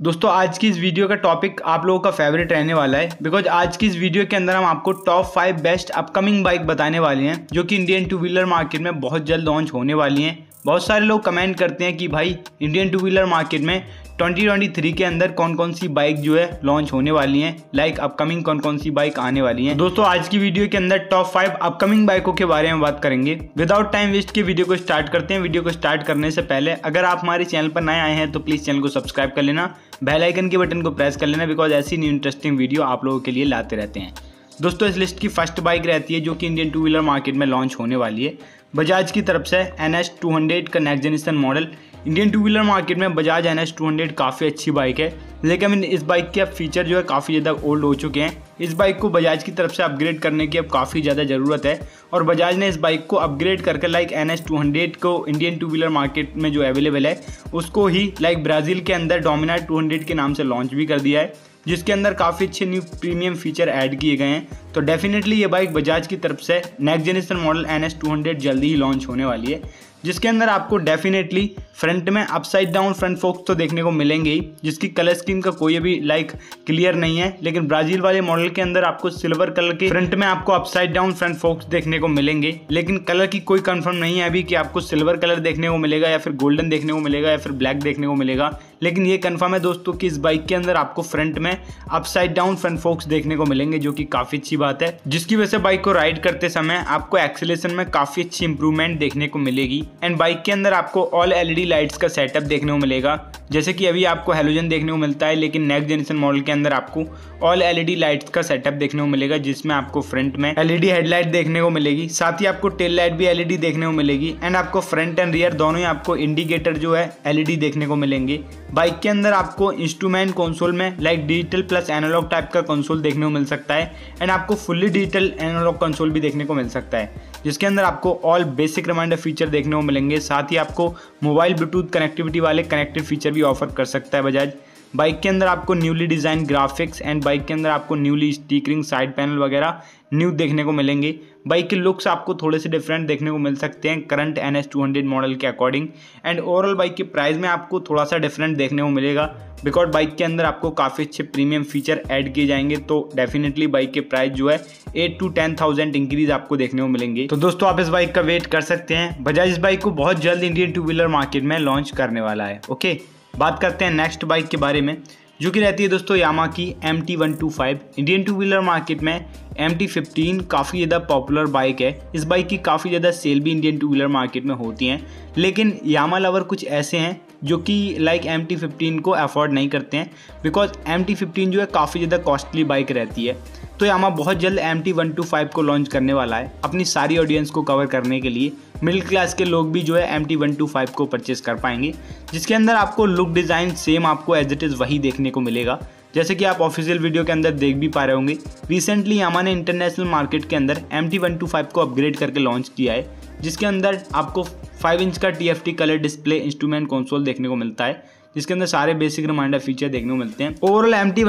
दोस्तों, आज की इस वीडियो का टॉपिक आप लोगों का फेवरेट रहने वाला है बिकॉज़ आज की इस वीडियो के अंदर हम आपको top five best upcoming bike बताने वाले हैं, जो कि इंडियन टू व्हीलर मार्केट में बहुत जल्द लॉन्च होने वाली हैं। बहुत सारे लोग कमेंट करते हैं कि भाई इंडियन टू व्हीलर मार्केट में 2023 के अंदर कौन कौन सी बाइक जो है लॉन्च होने वाली हैं? लाइक अपकमिंग कौन कौन सी बाइक आने वाली हैं? दोस्तों, आज की वीडियो के अंदर टॉप फाइव अपकमिंग बाइकों के बारे में बात करेंगे। विदाउट टाइम वेस्ट के वीडियो को स्टार्ट करते हैं। वीडियो को स्टार्ट करने से पहले, अगर आप हमारे चैनल पर नए आए हैं तो प्लीज़ चैनल को सब्सक्राइब कर लेना। बेल आइकन के बटन को प्रेस कर लेना बिकॉज़ ऐसी न्यू इंटरेस्टिंग वीडियो आप लोगों के लिए लाते रहते हैं। दोस्तों, इस लिस्ट की फ़र्स्ट बाइक रहती है जो कि इंडियन टू व्हीलर मार्केट में लॉन्च होने वाली है। बजाज की तरफ़ से एन एस टू हंड्रेड का next generation model Indian two wheeler market में Bajaj N S two hundred काफ़ी अच्छी बाइक है। लेकिन इस बाइक के अब फीचर जो है काफ़ी ज़्यादा ओल्ड हो चुके हैं। इस बाइक को बजाज की तरफ़ से अपग्रेड करने की अब काफ़ी ज़्यादा ज़रूरत है। और बजाज ने इस बाइक को अपग्रेड करके like N S two hundred को इंडियन टू व्हीलर मार्केट में जो अवेलेबल है, उसको ही लाइक ब्राज़ील के अंदर डोमिनाट टू हंड्रेड के नाम से लॉन्च भी कर दिया है, जिसके अंदर काफ़ी अच्छे न्यू प्रीमियम फीचर ऐड किए गए हैं। तो डेफिनेटली ये बाइक बजाज की तरफ़ से next generation model N S two hundred जल्दी ही लॉन्च होने वाली है। जिसके अंदर आपको डेफिनेटली फ्रंट में अपसाइड डाउन फ्रंट फोक्स तो देखने को मिलेंगे ही, जिसकी कलर स्कीम का कोई अभी लाइक क्लियर नहीं है, लेकिन ब्राज़ील वाले मॉडल के अंदर आपको सिल्वर कलर के फ्रंट में आपको अपसाइड डाउन फ्रंट फोक्स देखने को मिलेंगे, लेकिन कलर की कोई कंफर्म नहीं है अभी कि आपको सिल्वर कलर देखने को मिलेगा या फिर गोल्डन देखने को मिलेगा या फिर ब्लैक देखने को मिलेगा, लेकिन ये कन्फर्म है दोस्तों कि इस बाइक के अंदर आपको फ्रंट में अपसाइड डाउन फ्रंट फोक्स देखने को मिलेंगे, जो कि काफ़ी अच्छी बात है, जिसकी वजह से बाइक को राइड करते समय आपको एक्सेलेशन में काफ़ी अच्छी इंप्रूवमेंट देखने को मिलेगी। एंड बाइक के अंदर आपको ऑल एलईडी लाइट्स का सेटअप देखने को मिलेगा। जैसे कि अभी आपको हेलोजन देखने को मिलता है, लेकिन नेक्स्ट जनरेशन मॉडल के अंदर आपको ऑल एलईडी लाइट्स का सेटअप देखने को मिलेगा, जिसमें आपको फ्रंट में एलईडी हेडलाइट देखने को मिलेगी। साथ ही आपको टेल लाइट भी एलईडी देखने को मिलेगी। एंड आपको फ्रंट एंड रियर दोनों ही आपको इंडिकेटर जो है एलईडी देखने को मिलेंगे। बाइक के अंदर आपको इंस्ट्रूमेंट कंसोल में like digital plus analogue type का कंसोल देखने को मिल सकता है। एंड आपको फुल्ली डिजिटल एनालॉग कंसोल भी देखने को मिल सकता है। जिसके अंदर आपको ऑल बेसिक रिमाइंडर फीचर देखने को मिलेंगे। साथ ही आपको मोबाइल ब्लूटूथ कनेक्टिविटी वाले कनेक्टेड फीचर भी ऑफ़र कर सकता है बजाज बाइक के अंदर आपको newly design graphics and bike के अंदर आपको न्यूली स्टिकरिंग साइड पैनल वगैरह न्यू देखने को मिलेंगे। बाइक के लुक्स आपको थोड़े से डिफरेंट देखने को मिल सकते हैं current N S two hundred model के अकॉर्डिंग एंड ओवरऑल बाइक के प्राइस में आपको थोड़ा सा डिफरेंट देखने को मिलेगा। बिकॉज़ बाइक के अंदर आपको काफ़ी अच्छे प्रीमियम फीचर ऐड किए जाएँगे तो डेफिनेटली बाइक के प्राइस जो है eight to ten thousand increase आपको देखने को मिलेंगे। तो दोस्तों, आप इस बाइक का वेट कर सकते हैं। बजाज इस बाइक को बहुत जल्द इंडियन टू व्हीलर मार्केट में लॉन्च करने वाला है ओके बात करते हैं नेक्स्ट बाइक के बारे में, जो कि रहती है दोस्तों यामा की M T one two five Indian two wheeler market में एम टी फिफ्टीन काफ़ी ज़्यादा पॉपुलर बाइक है। इस बाइक की काफ़ी ज़्यादा सेल भी इंडियन टू व्हीलर मार्केट में होती हैं। लेकिन यामा लवर कुछ ऐसे हैं, जो कि लाइक एम टी फिफ्टीन को अफोर्ड नहीं करते हैं बिकॉज़ एम टी फिफ्टीन जो है काफ़ी ज़्यादा कॉस्टली बाइक रहती है। तो यामा बहुत जल्द M T one two five को लॉन्च करने वाला है, अपनी सारी ऑडियंस को कवर करने के लिए। मिडिल क्लास के लोग भी जो है M T one two five को परचेज़ कर पाएँगे, जिसके अंदर आपको लुक डिज़ाइन सेम आपको एज इट इज़ वही देखने को मिलेगा। जैसे कि आप ऑफिशियल वीडियो के अंदर देख भी पा रहे होंगे रिसेंटली यामा ने इंटरनेशनल मार्केट के अंदर M T one two five को अपग्रेड करके लॉन्च किया है, जिसके अंदर आपको 5 इंच का T F T colour display instrument console देखने को मिलता है। जिसके अंदर सारे बेसिक रिमाइंडर फीचर देखने को मिलते हैं। ओवरऑल एम टी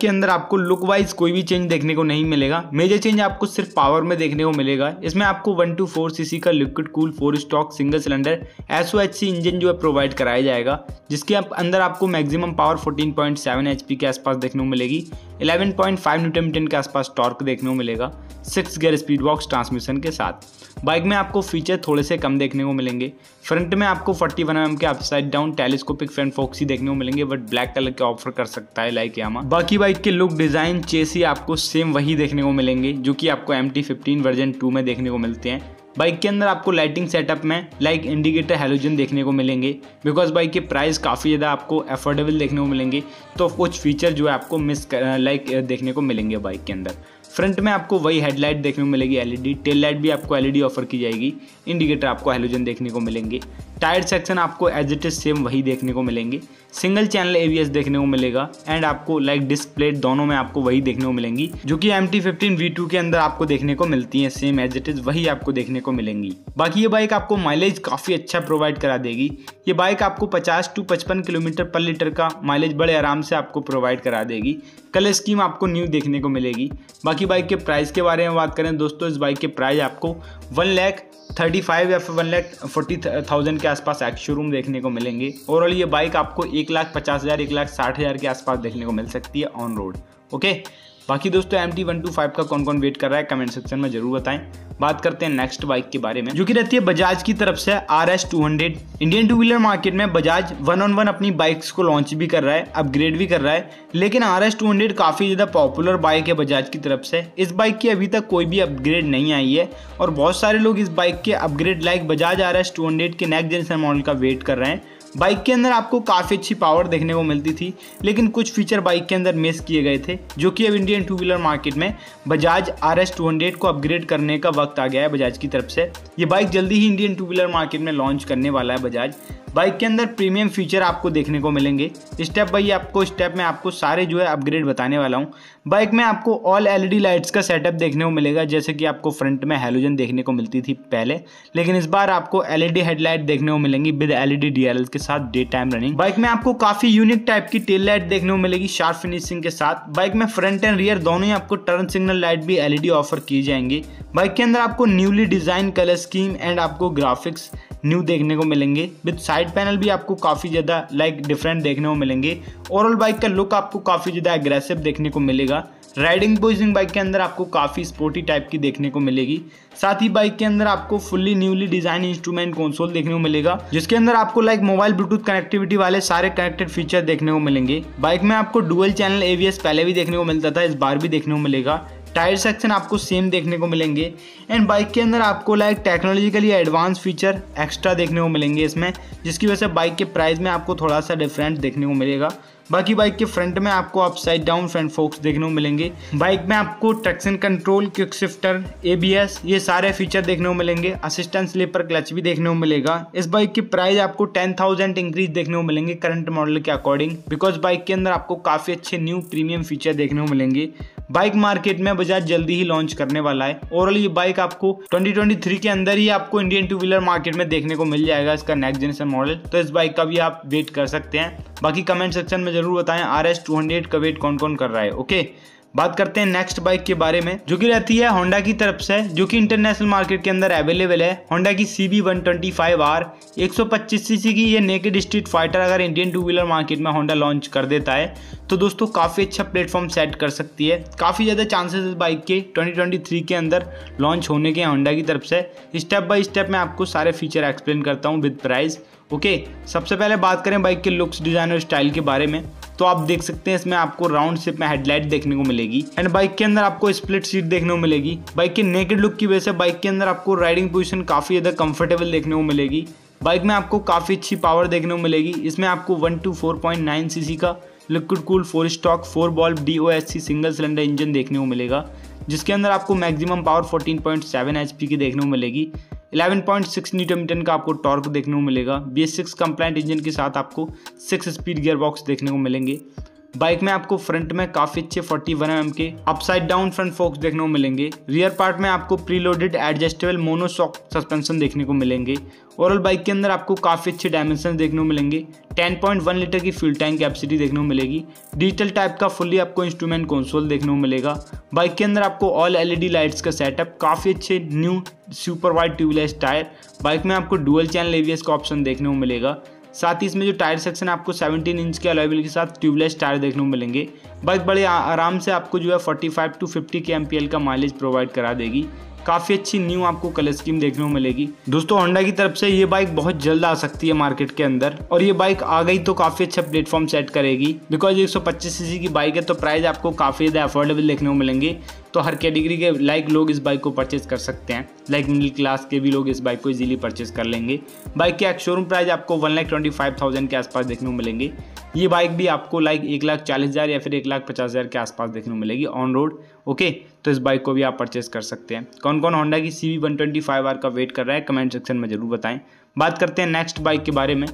के अंदर आपको लुक वाइज कोई भी चेंज देखने को नहीं मिलेगा। मेजर चेंज आपको सिर्फ़ पावर में देखने को मिलेगा। इसमें आपको वन टू फोर सीसी का liquid cool four stroke single cylinder S engine जो है प्रोवाइड कराया जाएगा, जिसके अंदर आपको maximum power fourteen point seven H के आसपास देखने को मिलेगी। इलेवन पॉइंट फाइव न्यूटन के आसपास टॉर्क देखने को मिलेगा। Six gear speed box transmission के साथ। बाइक में आपको फीचर थोड़े से कम देखने को मिलेंगे। फ्रंट में आपको 41 वन mm के upside down telescopic front forks देखने को मिलेंगे बट ब्लैक कलर के ऑफ़र कर सकता है लाइक यामा बाकी बाइक के लुक डिज़ाइन चेसी आपको सेम वही देखने को मिलेंगे, जो कि आपको एम टी वर्जन टू में देखने को मिलते हैं। बाइक के अंदर आपको लाइटिंग सेटअप में लाइक इंडिकेटर हेलोजन देखने को मिलेंगे बिकॉज़ बाइक के प्राइस काफ़ी ज़्यादा आपको अफोर्डेबल देखने को मिलेंगे तो कुछ फीचर जो है आपको मिस लाइक देखने को मिलेंगे बाइक के अंदर। फ्रंट में आपको वही हेडलाइट देखने को मिलेगी एलईडी टेल लाइट भी आपको एलईडी ऑफ़र की जाएगी इंडिकेटर आपको हेलोजन देखने को मिलेंगे। टायर सेक्शन आपको एज इट इज़ सेम वही देखने को मिलेंगे। सिंगल चैनल एवीएस देखने को मिलेगा एंड आपको लाइक डिस्क प्लेट दोनों में आपको वही देखने को मिलेंगी, जो कि M T fifteen V two के अंदर आपको देखने को मिलती है सेम एज इट इज़ वही आपको देखने को मिलेंगी। बाकी ये बाइक आपको माइलेज काफ़ी अच्छा प्रोवाइड करा देगी। ये बाइक आपको 50 टू 55 किलोमीटर पर लीटर का माइलेज बड़े आराम से आपको प्रोवाइड करा देगी। कलर स्कीम आपको न्यू देखने को मिलेगी। बाकी बाइक के प्राइस के बारे में बात करें, दोस्तों, इस बाइक के प्राइस आपको वन लैख थर्टी फाइव या फिर वन लैख फोर्टी थाउज़ेंड के आसपास शोरूम देखने को मिलेंगे। ओवरऑल ये बाइक आपको एक लाख पचास हज़ार, एक लाख साठ हज़ार के आसपास देखने को मिल सकती है ऑन रोड ओके बाकी दोस्तों M T one two five का कौन कौन वेट कर रहा है कमेंट सेक्शन में ज़रूर बताएँ। बात करते हैं नेक्स्ट बाइक के बारे में, जो कि रहती है बजाज की तरफ़ से R S two hundred Indian two wheeler market में बजाज वन ऑन वन अपनी बाइक्स को लॉन्च भी कर रहा है अपग्रेड भी कर रहा है, लेकिन आर एस टू हंड्रेड काफ़ी ज़्यादा पॉपुलर बाइक है बजाज की तरफ़ से। इस बाइक की अभी तक कोई भी अपग्रेड नहीं आई है, और बहुत सारे लोग इस बाइक के upgrade like Bajaj R S two hundred के नेक्स्ट जनरेशन मॉडल का वेट कर रहे हैं। बाइक के अंदर आपको काफ़ी अच्छी पावर देखने को मिलती थी, लेकिन कुछ फीचर बाइक के अंदर मिस किए गए थे, जो कि अब इंडियन टू व्हीलर मार्केट में बजाज आर एस को अपग्रेड करने का वक्त आ गया है बजाज की तरफ़ से। ये बाइक जल्दी ही इंडियन टू व्हीलर मार्केट में लॉन्च करने वाला है बजाज बाइक के अंदर प्रीमियम फीचर आपको देखने को मिलेंगे। स्टेप बाई आपको स्टेप में आपको सारे जो है अपग्रेड बताने वाला हूँ। बाइक में आपको ऑल एलईडी लाइट्स का सेटअप देखने को मिलेगा, जैसे कि आपको फ्रंट में हेलोजन देखने को मिलती थी पहले। लेकिन इस बार आपको एलईडी हेडलाइट देखने को मिलेंगी विद एलईडी डीएलएल के साथ डे टाइम रनिंग बाइक में आपको काफ़ी यूनिक टाइप की टेल लाइट देखने को मिलेगी शार्प फिनिशिंग के साथ। बाइक में फ्रंट एंड रियर दोनों ही आपको टर्न सिग्नल लाइट भी एलईडी ऑफ़र की जाएँगी। बाइक के अंदर आपको newly design colour scheme and आपको ग्राफिक्स न्यू देखने को मिलेंगे। विद साइड पैनल भी आपको काफ़ी ज़्यादा लाइक डिफरेंट देखने को मिलेंगे। ओवरऑल बाइक का लुक आपको काफ़ी ज़्यादा एग्रेसिव देखने को मिलेगा। राइडिंग पोजिंग बाइक के अंदर आपको काफ़ी स्पोर्टी टाइप की देखने को मिलेगी। साथ ही बाइक के अंदर आपको fully newly design instrument console देखने को मिलेगा, जिसके अंदर आपको लाइक मोबाइल ब्लूटूथ कनेक्टिविटी वाले सारे कनेक्टेड फीचर देखने को मिलेंगे। बाइक में आपको डुअल चैनल एवीएस पहले भी देखने को मिलता था, इस बार भी देखने को मिलेगा। टायर सेक्शन आपको सेम देखने को मिलेंगे। एंड बाइक के अंदर आपको like technologically advance feature extra देखने को मिलेंगे इसमें, जिसकी वजह से बाइक के प्राइस में आपको थोड़ा सा डिफरेंट देखने को मिलेगा। बाकी बाइक के फ्रंट में आपको अपसाइड डाउन फ्रंट फोक्स देखने को मिलेंगे। बाइक में आपको traction control quick shifter ABS ये सारे फीचर देखने को मिलेंगे। असिस्टेंट स्लीपर क्लच भी देखने को मिलेगा। इस बाइक की प्राइस आपको टेन थाउज़ेंड इंक्रीज देखने को मिलेंगे करंट मॉडल के अकॉर्डिंग बिकॉज़ बाइक के अंदर आपको काफ़ी अच्छे न्यू प्रीमियम फीचर देखने को मिलेंगे। बाइक मार्केट में बजाज जल्दी ही लॉन्च करने वाला है। ओवरऑल ये बाइक आपको 2023 के अंदर ही आपको इंडियन टू व्हीलर मार्केट में देखने को मिल जाएगा इसका नेक्स्ट जनरेशन मॉडल तो इस बाइक का भी आप वेट कर सकते हैं। बाकी कमेंट सेक्शन में ज़रूर बताएँ। आर एस टू हंड्रेड का वेट कौन कौन कर रहा है ओके बात करते हैं नेक्स्ट बाइक के बारे में, जो कि रहती है होंडा की तरफ़ से, जो कि इंटरनेशनल मार्केट के अंदर अवेलेबल है। होंडा की C B one twenty five R एक सौ पच्चीस सी की ये नेकेड स्ट्रीट फाइटर अगर इंडियन टू व्हीलर मार्केट में होंडा लॉन्च कर देता है तो दोस्तों काफ़ी अच्छा प्लेटफॉर्म सेट कर सकती है। काफ़ी ज़्यादा चांसेस इस बाइक के 2023 के अंदर लॉन्च होने के होंडा की तरफ़ से। स्टेप बाय स्टेप मैं आपको सारे फीचर एक्सप्लेन करता हूँ विद प्राइस ओके सबसे पहले बात करें बाइक के लुक्स डिज़ाइन और स्टाइल के बारे में। तो आप देख सकते हैं इसमें आपको राउंड शेप में हेडलाइट देखने को मिलेगी। एंड बाइक के अंदर आपको स्प्लिट सीट देखने को मिलेगी। बाइक के नेकेड लुक की वजह से बाइक के अंदर आपको राइडिंग पोजिशन काफ़ी ज़्यादा कंफर्टेबल देखने को मिलेगी। बाइक में आपको काफ़ी अच्छी पावर देखने को मिलेगी। इसमें आपको one two four point nine C C का liquid cool four stroke four valve D O S C single cylinder engine देखने को मिलेगा। जिसके अंदर आपको मैक्सिमम पावर 14.7 एचपी की देखने को मिलेगी। 11.6 न्यूटन मीटर का आपको टॉर्क देखने को मिलेगा। B S six compliant engine के साथ आपको सिक्स स्पीड गियर बॉक्स देखने को मिलेंगे। बाइक में आपको फ्रंट में काफ़ी अच्छे 41 वन एम के अपसाइड डाउन फ्रंट फोक्स देखने को मिलेंगे। रियर पार्ट में आपको प्रीलोडेड एडजस्टेबल मोनोसॉक सस्पेंशन देखने को मिलेंगे। ओवरऑल बाइक के अंदर आपको काफ़ी अच्छे डायमेंशन देखने को मिलेंगे। 10.1 लीटर की फ्यूल टैंक कैपेसिटी देखने को मिलेगी। डिजिटल टाइप का फुल्ली आपको इंस्ट्रूमेंट कंसोल देखने को मिलेगा। बाइक के अंदर आपको ऑल एलईडी लाइट्स का सेटअप काफ़ी अच्छे new super wide tubeless tyre bike में आपको डुअल चैनल एवीएस का ऑप्शन देखने को मिलेगा। साथ ही इसमें जो टायर सेक्शन है, आपको 17 इंच के अलाइबल के साथ ट्यूबलेस टायर देखने को मिलेंगे। बस बड़े आराम से आपको जो है 45 टू 50 के एम का माइलेज प्रोवाइड करा देगी। काफ़ी अच्छी न्यू आपको कलर स्कीम देखने को मिलेगी। दोस्तों होंडा की तरफ़ से ये बाइक बहुत जल्द आ सकती है मार्केट के अंदर और ये बाइक आ गई तो काफ़ी अच्छा प्लेटफॉर्म सेट करेगी। बिकॉज़ एक सौ सीसी की बाइक है तो प्राइस आपको काफ़ी ज़्यादा अफोर्डेबल देखने को मिलेंगे। तो हर कैटेगरी के लाइक लोग इस बाइक को परचेज कर सकते हैं। लाइक मिडिल क्लास के भी लोग इस बाइक को इजीली परचेज कर लेंगे। बाइक के शोरूम प्राइस आपको one lakh twenty five thousand के आसपास देखने को मिलेंगे। ये बाइक भी आपको लाइक एक लाख चालीस हज़ार या फिर एक लाख पचास हज़ार के आसपास देखने को मिलेगी ऑन रोड ओके तो इस बाइक को भी आप परचेज कर सकते हैं। कौन कौन होंडा की C V one twenty five R का वेट कर रहा है कमेंट सेक्शन में ज़रूर बताएँ। बात करते हैं नेक्स्ट बाइक के बारे में,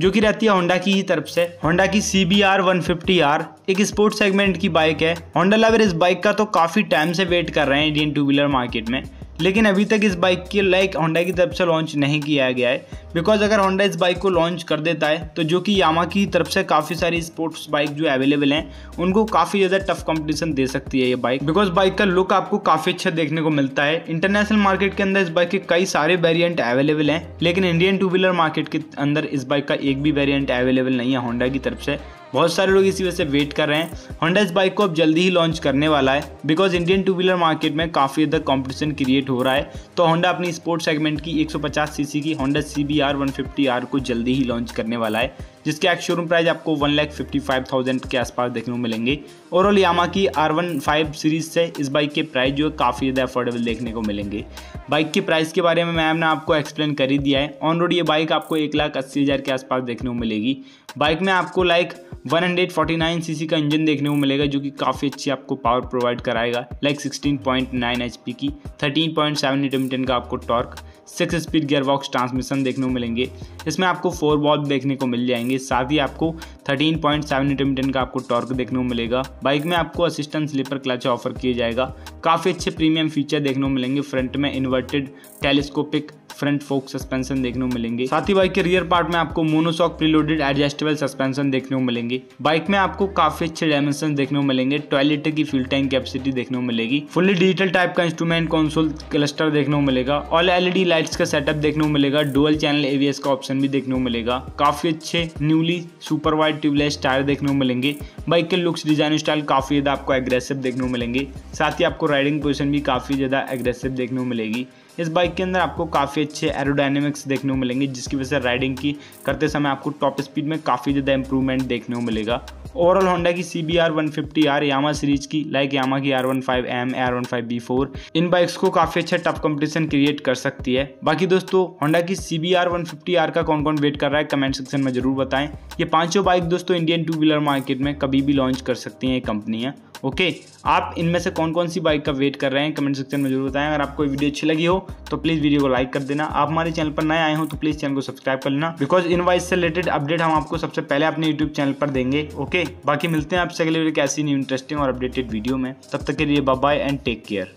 जो कि रहती है होंडा की ही तरफ़ से। होंडा की C B R one fifty R एक स्पोर्ट्स सेगमेंट की बाइक है। होंडा लवर इस बाइक का तो काफ़ी टाइम से वेट कर रहे हैं इंडियन टू व्हीलर मार्केट में। लेकिन अभी तक इस बाइक की लाइक होंडा की तरफ़ से लॉन्च नहीं किया गया है। बिकॉज़ अगर होंडा इस बाइक को लॉन्च कर देता है तो जो कि यामा की तरफ़ से काफ़ी सारी स्पोर्ट्स बाइक जो अवेलेबल हैं, उनको काफ़ी ज़्यादा टफ कंपटीशन दे सकती है ये बाइक बिकॉज़ बाइक का लुक आपको काफ़ी अच्छा देखने को मिलता है। इंटरनेशनल मार्केट के अंदर इस बाइक के कई सारे वेरियंट अवेलेबल हैं, लेकिन इंडियन टू व्हीलर मार्केट के अंदर इस बाइक का एक भी वेरियंट अवेलेबल नहीं है होंडा की तरफ़ से। बहुत सारे लोग इसी वजह से वेट कर रहे हैं। होंडा इस बाइक को अब जल्दी ही लॉन्च करने वाला है because Indian two wheeler market में काफ़ी ज़्यादा कॉम्पिटिशन क्रिएट हो रहा है। तो होंडा अपनी स्पोर्ट सेगमेंट की 150 सीसी की Honda C B R one fifty R को जल्दी ही लॉन्च करने वाला है, जिसके एक्स शोरूम प्राइस आपको one lakh fifty five thousand के आसपास देखने को मिलेंगे। ओवरऑल यामा की आर वन फाइव सीरीज़ से इस बाइक के प्राइस जो है काफ़ी ज़्यादा अफोर्डेबल देखने को मिलेंगे। बाइक के प्राइस के बारे में मैम ने आपको एक्सप्लेन कर ही दिया है। ऑन रोड ये बाइक आपको एक लाख अस्सी हज़ार के आसपास देखने को मिलेगी। बाइक में आपको लाइक 149 सीसी का इंजन देखने को मिलेगा, जो कि काफ़ी अच्छी आपको पावर प्रोवाइड कराएगा। लाइक 16.9 एचपी की 13.7 न्यूटन का आपको torque six speed gear box transmission देखने को मिलेंगे। इसमें आपको फोर बॉल देखने को मिल जाएँगे, साथ ही आपको 13.7 न्यूटन का आपको टॉर्क देखने को मिलेगा। बाइक में आपको असिस्टेंट स्लीपर क्लच ऑफ़र किया जाएगा। काफ़ी अच्छे प्रीमियम फीचर देखने को मिलेंगे फ्रंट में inverted telescopic front fork suspension देखने को मिलेंगे साथ ही बाइक के रियर पार्ट में आपको मोनोसॉक प्रीलोडेड एडजस्टेबल सस्पेंशन देखने को मिलेंगे बाइक में आपको काफ़ी अच्छे डायमेंशन देखने को मिलेंगे लीटर की फ्यूल टैंक कैपेसिटी देखने को मिलेगी फुल्ली डिजिटल टाइप का इंस्ट्रूमेंट कंसोल क्लस्टर देखने को मिलेगा ऑल एलईडी लाइट्स का सेटअप देखने को मिलेगा डुअल चैनल एवीएस का ऑप्शन भी देखने को मिलेगा काफ़ी अच्छे newly super wide tubeless tyre देखने को मिलेंगे बाइक के लुक्स डिज़ाइन स्टाइल काफ़ी ज़्यादा आपको एग्रेसिव देखने को मिलेंगे साथ ही आपको राइडिंग पोजिशन भी काफ़ी ज़्यादा एग्रेसिव देखने को मिलेगी इस बाइक के अंदर आपको काफ़ी अच्छे एरोडाइनमिक्स देखने को मिलेंगे, जिसकी वजह से राइडिंग की करते समय आपको टॉप स्पीड में काफ़ी ज़्यादा इंप्रूवमेंट देखने को मिलेगा। ओवरऑल होंडा की C B R one fifty R Yamaha series की लाइक यामा की R one five M R one five B four इन बाइक्स को काफ़ी अच्छा टफ कंपटीशन क्रिएट कर सकती है। बाकी दोस्तों होंडा की C B R one fifty R का कौन कौन वेट कर रहा है कमेंट सेक्शन में ज़रूर बताएँ। ये पाँचों बाइक दोस्तों इंडियन टू व्हीलर मार्केट में कभी भी लॉन्च कर सकती हैं ये कंपनियाँ ओके आप इनमें से कौन कौन सी बाइक का वेट कर रहे हैं? कमेंट सेक्शन में ज़रूर बताएँ। अगर आपको वीडियो अच्छी लगी हो तो प्लीज़ वीडियो को लाइक कर देना। आप हमारे चैनल पर नए आए हो तो प्लीज़ चैनल को सब्सक्राइब कर लेना। बिकॉज़ इन वाइज से रिलेटेड अपडेट हम आपको सबसे पहले अपने यूट्यूब चैनल पर देंगे। ओके बाकी मिलते हैं आपसे अगले वीडियो कैसी न्यू इंटरेस्टिंग और अपडेटेड वीडियो में। तब तक के लिए बाय एंड टेक केयर